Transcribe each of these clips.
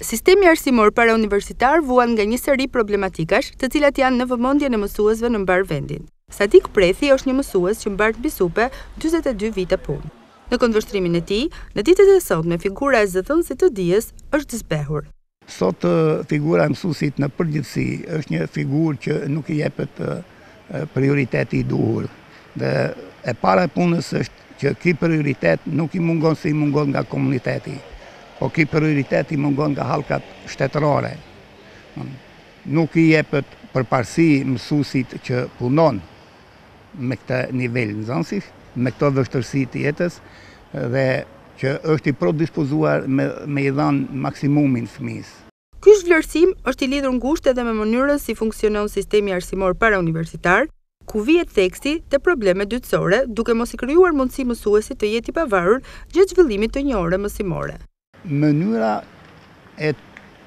Sistemi arsimor parauniversitar vuan nga një seri problematikash, të cilat janë në vëmendjen e mësuesve në mbarë vendin. Sadik Prethi është një mësues që mbart mbi supe dyzet e dy vite punë. Në këndvështrimin e tij, në ditët e sotme figura e zëdhënësit të dijes është zbehur. Sot figura e mësuesit në përgjithësi është një figurë që nuk i jepet prioriteti i duhur dhe e para e punës është Që ky prioritet nuk i mungon se i mungon nga komuniteti, po ky prioritet i mungon nga hallkat shtetërore. Nuk i jepet përparësi mësuesit që punon me këtë nivel nxënësish, me këto vështërsi të jetës dhe që është i predispozuar me i dhanë maksimumin fëmijës. Ky zhvlerësim është i lidhur ngushtë edhe me mënyrën si funksionon sistemi arsimor parauniversitar, ku vihet theksi te problemet dytësore, duke mos i krijuar mundësi mësuesit të jetë i pavarur gjatë zhvillimit të një ore mësimore. Mënyra e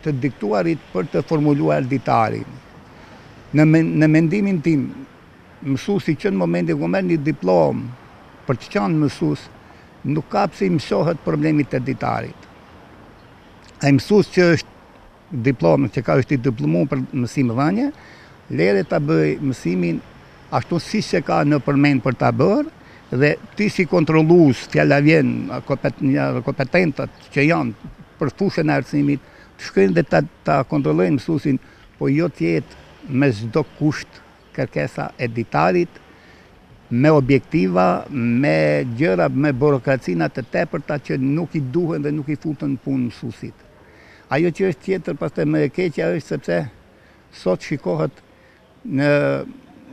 të diktuarit për të formuluar ditarin. Në mendimin tim, mësuesi që në momentin kur merr një diplomë për të qenë mësues, nuk ka pse i mësohet problemi i ditarit. ai mësues që është diplomë që ka është i diplomuar për mësimdhënie, lere ta bëjë mësimin ashtu siç e ka ndërmend për ta bërë dhe ti si kontrollues fjala vjen kompetentët që janë për fushën e arsimit të shkojnë dhe ta, ta kontrollojnë mësuesin po jo të jetë me çdo kusht kërkesa e ditarit me objektiva me gjëra me burokracira të tepërta që nuk i duhen dhe nuk i futën në punë mësuesit. Ajo që është tjetër pastaj më e keqja është sepse sot shikohet në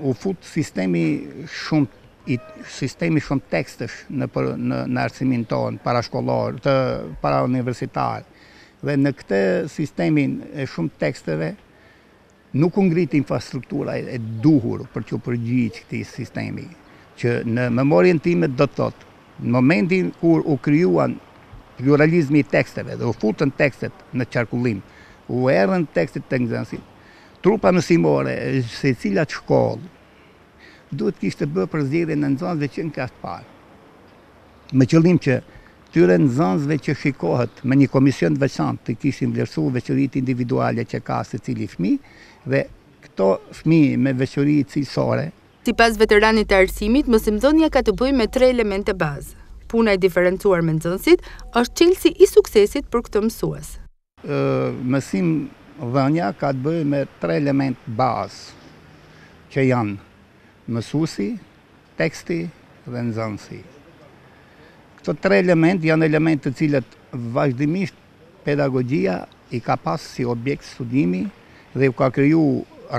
u fut sistemi shumë i sistemi shumë tekstësh në për, në, në arsimin tonë parashkollor, të parauniversitar. Dhe në këtë sistemin e shumë teksteve Nuk u ngrit infrastruktura e duhur për t'u përgjigjë këtij sistemi, që në mendimin tim do të thotë, në momentin kur u krijuan pluralizmi i teksteve dhe u futën tekstet në qarkullim, u erdhën tekstet tek nxënësit, trupa mësimore e secilës shkollë duhet të kishte bërë përzgjedhjen e nxënësve që në klasë të parë. me qëllim që këtyre nxënësve që shikohet me një komision të veçantë të kishin vlerësuar veçoritë individuale që ka secili fëmijë dhe këto fëmijë me veçori cilësore. Sipas veteranit të arsimit, mësimdhënia ka të bëjë me tre elemente bazë. Puna e diferencuar me nxënësit është çelësi i suksesit për këtë mësues. Mësimdhënia ka të bëjë me tre element bazë që janë mësusi, teksti dhe nxënësi. Këto tre element janë element të cilët vazhdimisht pedagogjia i ka pas si objekt studimi dhe u ka kriju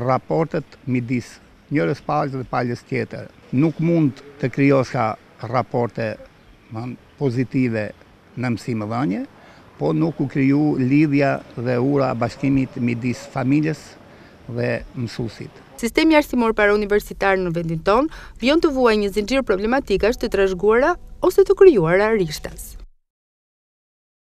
raportet midis njërës palës dhe palës tjetër. Nuk mund të krijosh raporte pozitive në mësimdhënie, po nuk u kriju lidhja dhe ura e bashkimit midis familjes dhe mësuesit. Sistemi arsimor parauniversitar në vendin tonë vijon të vuajë një zinxhir problematikash të trashëguara ose të krijuara rishtas.